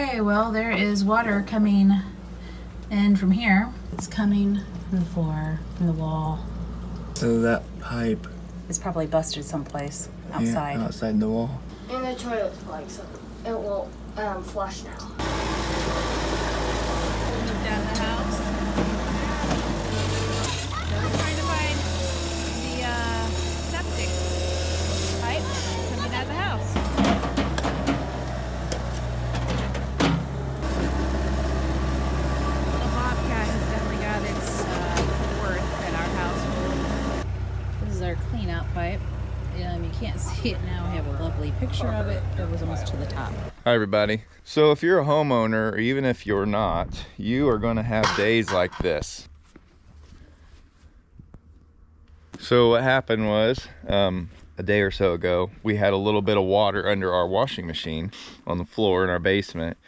Okay, well, there is water coming in from here. It's coming from the floor, from the wall. So that pipe It's probably busted someplace outside. yeah, outside. outside the wall. And the toilet's like so it will um, flush now. down the house. trying to find the uh, septic pipe coming out of the house. The bobcat has definitely got its uh, worth at our household. This is our clean out pipe. Um, you can't see it now. I have a lovely picture of it. It was almost to the top. Hi everybody. So if you're a homeowner, or even if you're not, you are going to have days like this. So what happened was, um, a day or so ago, we had a little bit of water under our washing machine on the floor in our basement.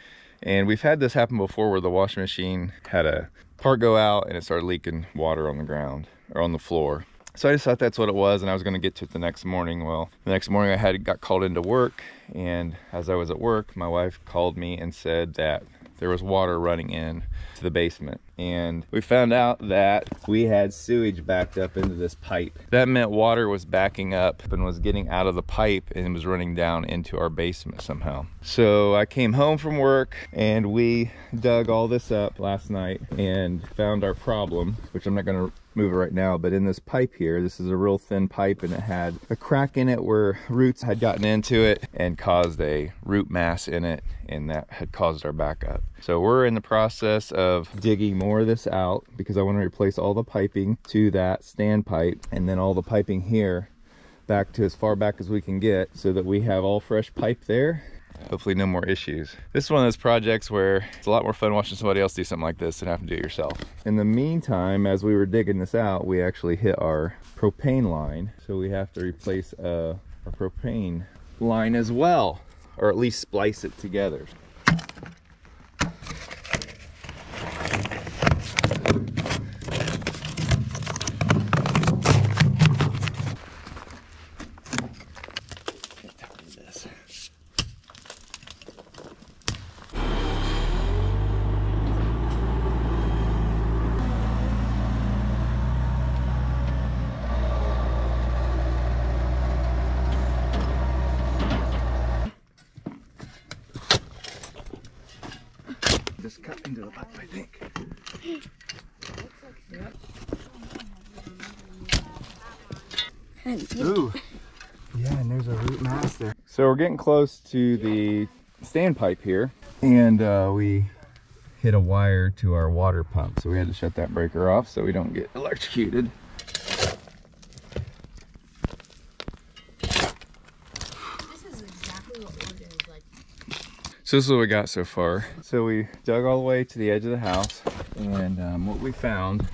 And we've had this happen before where the washing machine had a part go out and it started leaking water on the ground or on the floor. So I just thought that's what it was and I was going to get to it the next morning. Well, the next morning I had got called into work and as I was at work, my wife called me and said that there was water running in to the basement. And we found out that we had sewage backed up into this pipe. That meant water was backing up and was getting out of the pipe and was running down into our basement somehow. So i came home from work and we dug all this up last night and found our problem which i'm not going to move it right now but in this pipe here this is a real thin pipe and it had a crack in it where roots had gotten into it and caused a root mass in it and that had caused our backup. So we're in the process of digging more of this out because i want to replace all the piping to that standpipe and then all the piping here back to as far back as we can get so that we have all fresh pipe there hopefully no more issues. This is one of those projects where it's a lot more fun watching somebody else do something like this than having to do it yourself. In the meantime, as we were digging this out, we actually hit our propane line. So we have to replace uh, our propane line as well, or at least splice it together. Get tired of this. Just cut into the pipe, I think. Ooh. Yeah, and there's a root mass there. So we're getting close to the standpipe here, and uh, we hit a wire to our water pump. So we had to shut that breaker off so we don't get electrocuted. So this is what we got so far. So we dug all the way to the edge of the house and um, what we found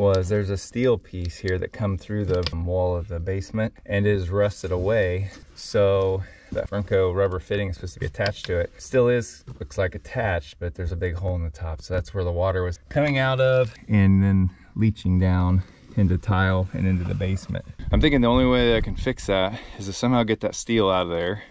was there's a steel piece here that come through the wall of the basement and is rusted away. So that Fernco rubber fitting is supposed to be attached to it. Still is, looks like attached, but there's a big hole in the top. So that's where the water was coming out of and then leaching down into tile and into the basement. I'm thinking the only way that I can fix that is to somehow get that steel out of there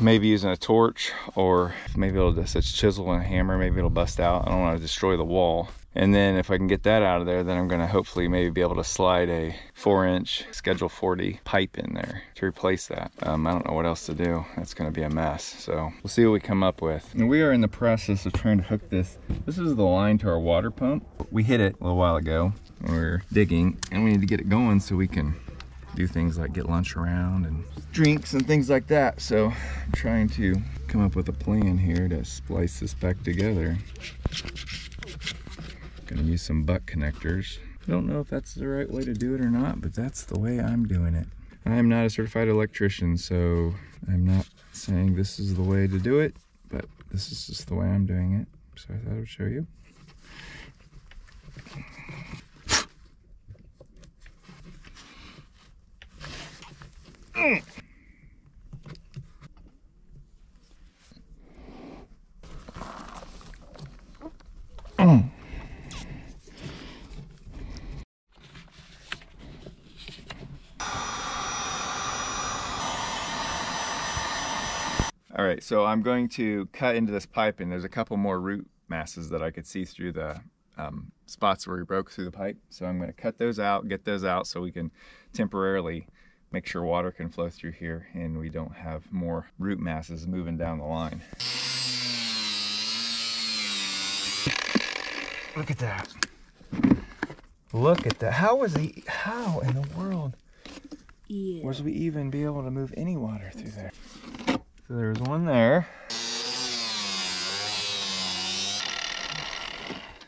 maybe using a torch or maybe it'll just it's chisel and a hammer maybe it'll bust out i don't want to destroy the wall and then if i can get that out of there then i'm to hopefully maybe be able to slide a four inch schedule 40 pipe in there to replace that. Um, i don't know what else to do. That's to be a mess. So we'll see what we come up with. And we are in the process of trying to hook this. This is the line to our water pump. We hit it a little while ago. When we were digging and we need to get it going so we can do things like get lunch around and drinks and things like that. So I'm trying to come up with a plan here to splice this back together. Gonna use some butt connectors. I don't know if that's the right way to do it or not, but that's the way I'm doing it. I'm not a certified electrician, so I'm not saying this is the way to do it, but this is just the way I'm doing it. So I thought I would show you. All All right, so I'm going to cut into this pipe and there's a couple more root masses that I could see through the um, spots where we broke through the pipe. So I'm gonna cut those out, get those out so we can temporarily make sure water can flow through here and we don't have more root masses moving down the line. Look at that. Look at that. How was he, how in the world Yeah. was we even be able to move any water through there? So there's one there.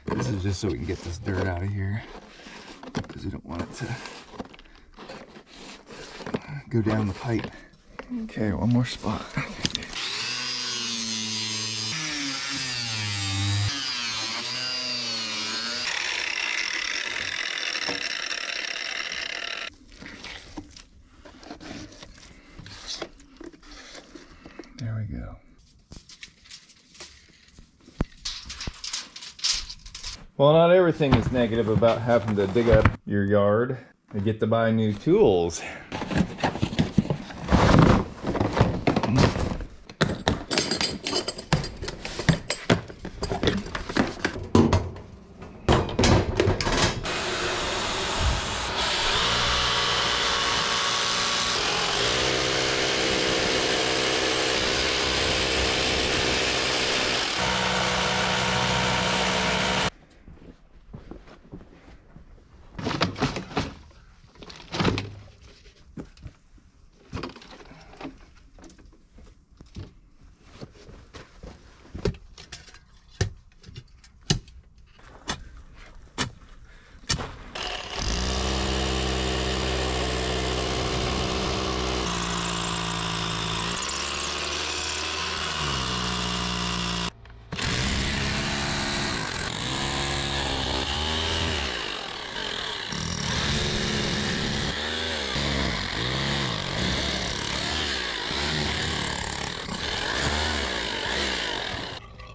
This is just so we can get this dirt out of here because we don't want it to go down the pipe. Okay, one more spot. There we go. Well, not everything is negative about having to dig up your yard. You get to buy new tools.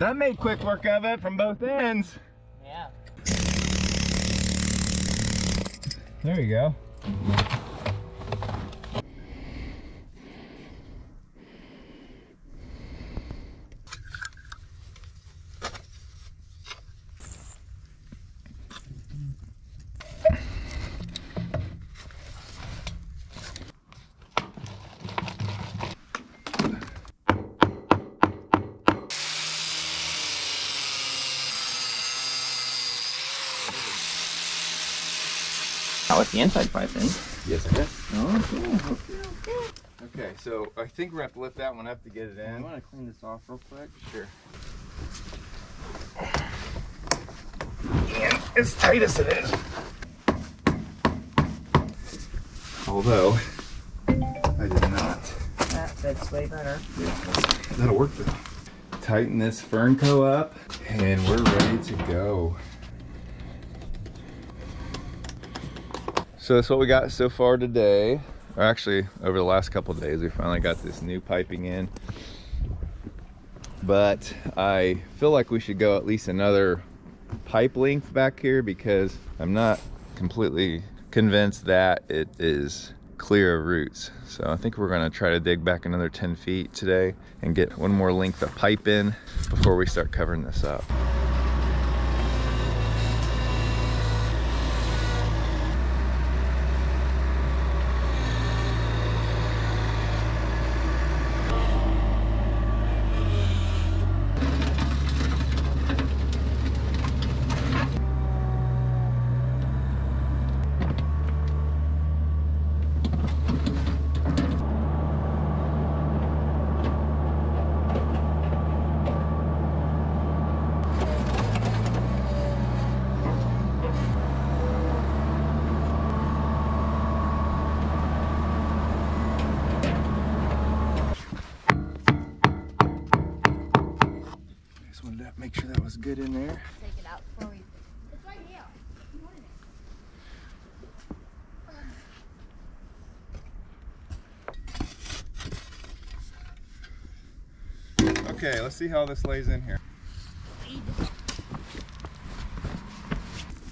That made quick work of it from both ends. Yeah. There you go. The inside pipe in. Yes, it is. Oh, Okay, so I think we're gonna have to lift that one up to get it I in. want to clean this off real quick. Sure. And as tight as it is. Although, I did not. That fits way better. Yeah, That'll work though. Tighten this Fernco up and we're ready to go. So that's what we got so far today. Or actually, over the last couple days, we finally got this new piping in. But I feel like we should go at least another pipe length back here because I'm not completely convinced that it is clear of roots. So I think we're gonna try to dig back another 10 feet today and get one more length of pipe in before we start covering this up. Just wanted to make sure that was good in there. Take it out before we. It's right here. Okay, let's see how this lays in here.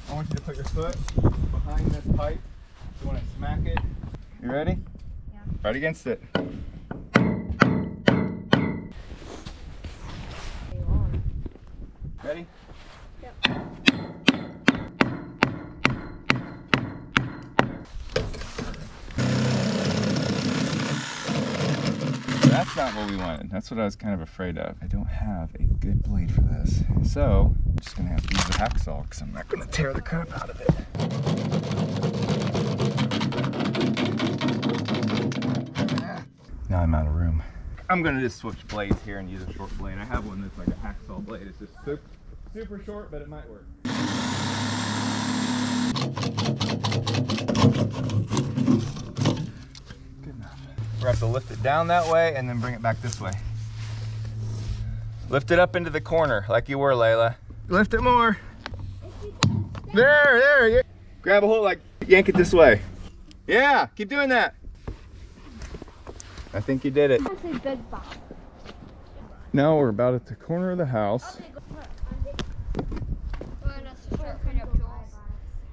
I want you to put your foot behind this pipe. You want to smack it. You ready? Yeah. Right against it. What we wanted. That's what I was kind of afraid of. I don't have a good blade for this. So I'm just gonna have to use the hacksaw because I'm not gonna tear the crap out of it. Now I'm out of room. I'm gonna just switch blades here and use a short blade. I have one that's like a hacksaw blade. It's just super, super short, but it might work. Good enough. We're gonna have to lift it down that way and then bring it back this way. Lift it up into the corner like you were, Layla. Lift it more. There, there. yeah. Grab a hold, like yank it this way. Yeah, keep doing that. I think you did it. That's a big box. Now we're about at the corner of the house.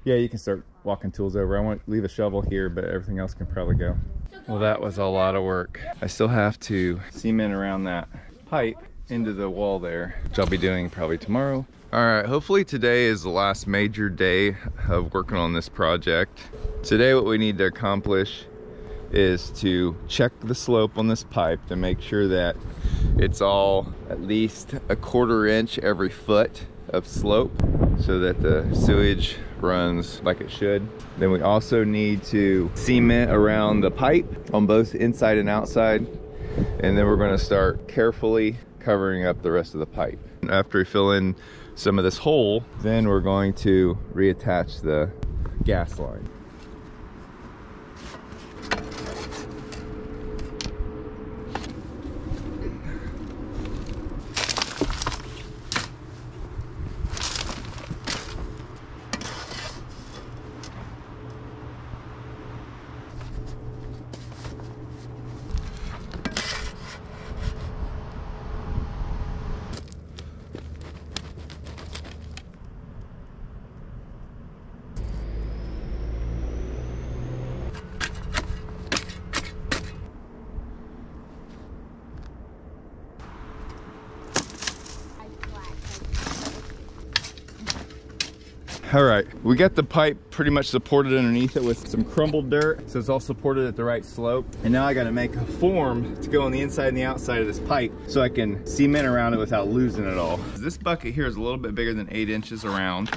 Yeah, you can start walking tools over. I want to leave a shovel here, but everything else can probably go. Well, that was a lot of work. I still have to cement around that pipe into the wall there, which I'll be doing probably tomorrow. All right, hopefully today is the last major day of working on this project. Today what we need to accomplish is to check the slope on this pipe to make sure that it's all at least a quarter inch every foot of slope so that the sewage runs like it should. Then we also need to cement around the pipe on both inside and outside. And then we're gonna start carefully covering up the rest of the pipe. After we fill in some of this hole, then we're going to reattach the gas line. All right, we got the pipe pretty much supported underneath it with some crumbled dirt, so it's all supported at the right slope. And now I gotta make a form to go on the inside and the outside of this pipe so I can cement around it without losing it all. This bucket here is a little bit bigger than eight inches around,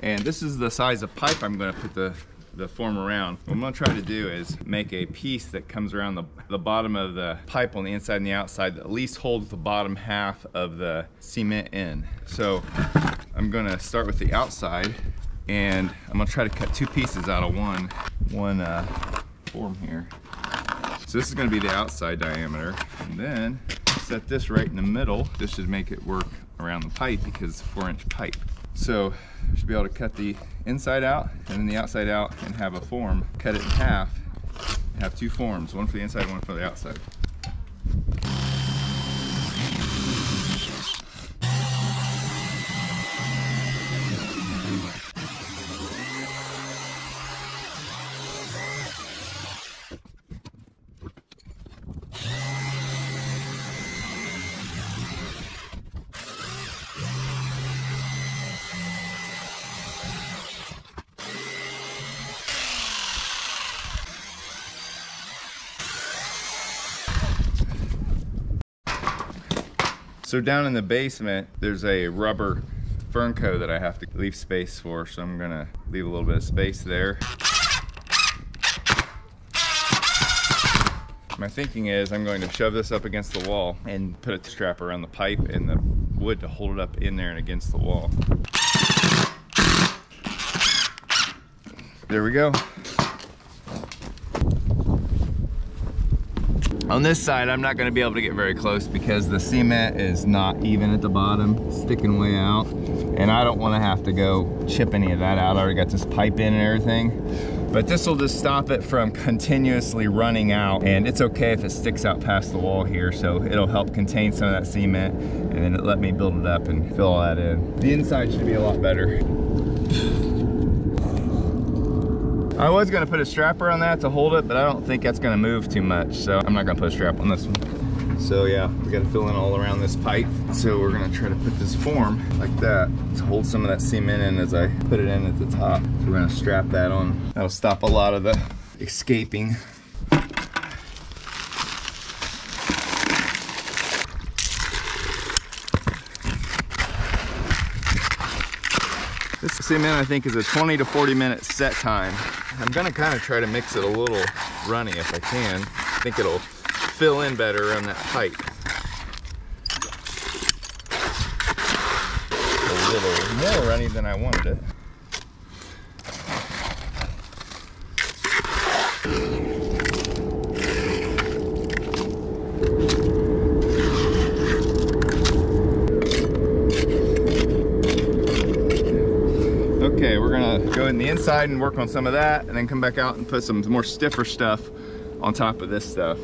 and this is the size of pipe I'm gonna put the the form around. What I'm gonna try to do is make a piece that comes around the, the bottom of the pipe on the inside and the outside that at least holds the bottom half of the cement in. So I'm gonna start with the outside and I'm gonna try to cut two pieces out of one, one uh, form here. So this is gonna be the outside diameter. And then set this right in the middle. This should make it work around the pipe because it's a four inch pipe. So I should be able to cut the inside out and then the outside out and have a form, cut it in half, have two forms, one for the inside, one for the outside. So down in the basement, there's a rubber Fernco that I have to leave space for, so I'm gonna leave a little bit of space there. My thinking is I'm going to shove this up against the wall and put a strap around the pipe and the wood to hold it up in there and against the wall. There we go. On this side, I'm not gonna be able to get very close because the cement is not even at the bottom, sticking way out. And I don't wanna have to go chip any of that out. I already got this pipe in and everything. But this will just stop it from continuously running out. And it's okay if it sticks out past the wall here. So it'll help contain some of that cement and then it let me build it up and fill all that in. The inside should be a lot better. I was gonna put a strap around that to hold it, but I don't think that's gonna move too much, so I'm not gonna put a strap on this one. So yeah, we gotta fill in all around this pipe. So we're gonna try to put this form like that to hold some of that cement in as I put it in at the top. So we're gonna strap that on. That'll stop a lot of the escaping. This cement I think is a 20 to 40 minute set time. I'm gonna kind of try to mix it a little runny if I can. I think it'll fill in better on that pipe. A little more runny than I wanted it. Okay, we're gonna go in the inside and work on some of that and then come back out and put some more stiffer stuff on top of this stuff.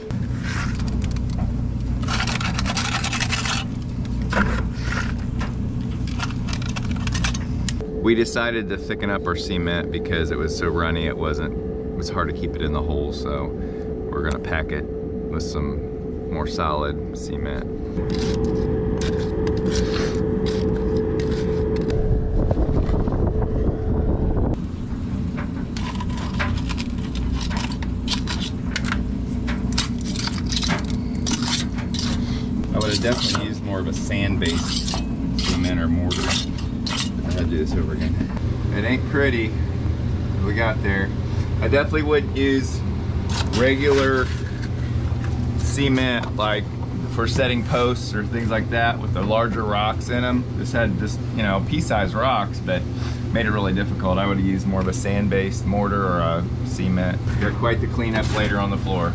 We decided to thicken up our cement because it was so runny it wasn't, it was hard to keep it in the hole so we're gonna pack it with some more solid cement. Definitely used more of a sand-based cement or mortar I had to do this over again. It ain't pretty, we got there. I definitely wouldn't use regular cement like for setting posts or things like that with the larger rocks in them. This had just, you know, pea-sized rocks, but made it really difficult. I would have used more of a sand-based mortar or a cement. Got quite the cleanup later on the floor.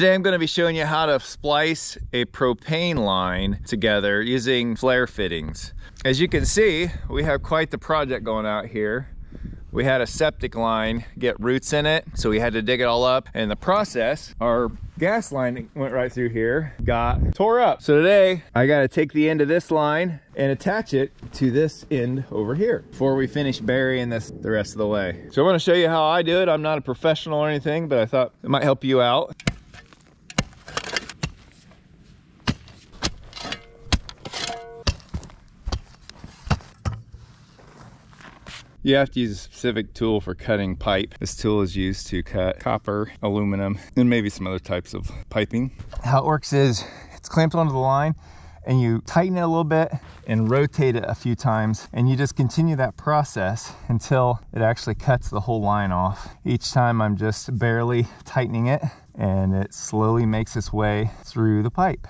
Today I'm going to be showing you how to splice a propane line together using flare fittings. As you can see, we have quite the project going out here. We had a septic line get roots in it, so we had to dig it all up. And in the process, our gas line went right through here got tore up. So today, I got to take the end of this line and attach it to this end over here before we finish burying this the rest of the way. So I'm going to show you how I do it. I'm not a professional or anything, but I thought it might help you out. You have to use a specific tool for cutting pipe. This tool is used to cut copper, aluminum, and maybe some other types of piping. How it works is it's clamped onto the line and you tighten it a little bit and rotate it a few times and you just continue that process until it actually cuts the whole line off. Each time I'm just barely tightening it and it slowly makes its way through the pipe.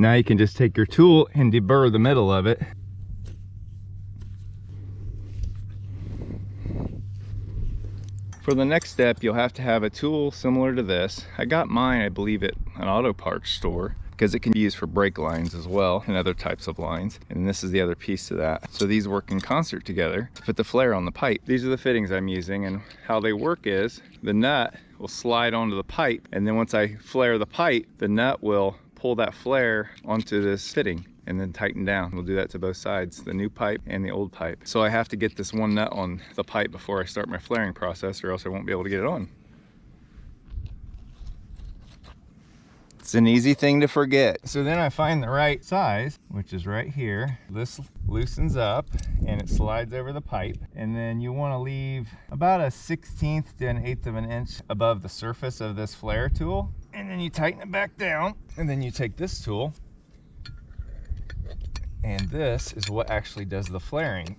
Now you can just take your tool and deburr the middle of it. For the next step, you'll have to have a tool similar to this. I got mine, I believe, at an auto parts store because it can be used for brake lines as well and other types of lines. And this is the other piece to that. So these work in concert together to put the flare on the pipe. These are the fittings I'm using and how they work is the nut will slide onto the pipe and then once I flare the pipe, the nut will pull that flare onto this fitting and then tighten down. We'll do that to both sides, the new pipe and the old pipe. So I have to get this one nut on the pipe before I start my flaring process or else I won't be able to get it on. It's an easy thing to forget. So then I find the right size, which is right here. This loosens up and it slides over the pipe. And then you wanna leave about a 16th to an eighth of an inch above the surface of this flare tool. And then you tighten it back down. And then you take this tool And this is what actually does the flaring.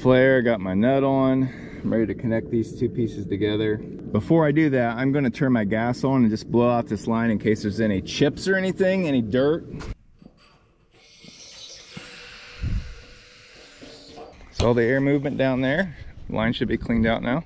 Flare, got my nut on. I'm ready to connect these two pieces together. Before I do that, I'm gonna turn my gas on and just blow out this line in case there's any chips or anything, any dirt. So all the air movement down there, line should be cleaned out now.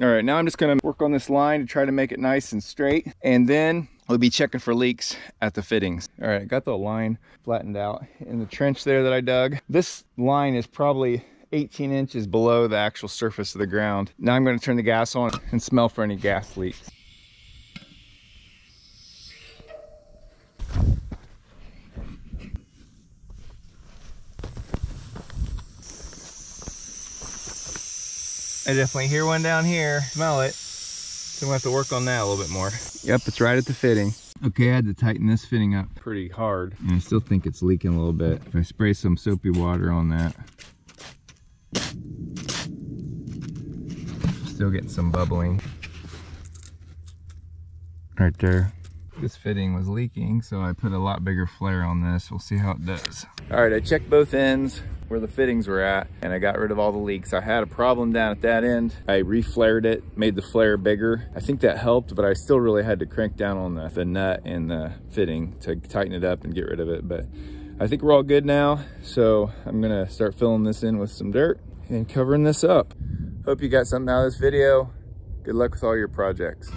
All right, now I'm just gonna work on this line to try to make it nice and straight. And then we'll be checking for leaks at the fittings. All right, got the line flattened out in the trench there that I dug. This line is probably 18 inches below the actual surface of the ground. Now I'm gonna turn the gas on and smell for any gas leaks. I definitely hear one down here. Smell it. So we'll have to work on that a little bit more. Yep, it's right at the fitting. Okay, I had to tighten this fitting up pretty hard. And I still think it's leaking a little bit. If I spray some soapy water on that. Still getting some bubbling. Right there. This fitting was leaking, so I put a lot bigger flare on this. We'll see how it does. All right, I checked both ends where the fittings were at and I got rid of all the leaks. I had a problem down at that end. I re-flared it, made the flare bigger. I think that helped, but I still really had to crank down on the, the nut and the fitting to tighten it up and get rid of it. But I think we're all good now. So I'm gonna start filling this in with some dirt and covering this up. Hope you got something out of this video. Good luck with all your projects.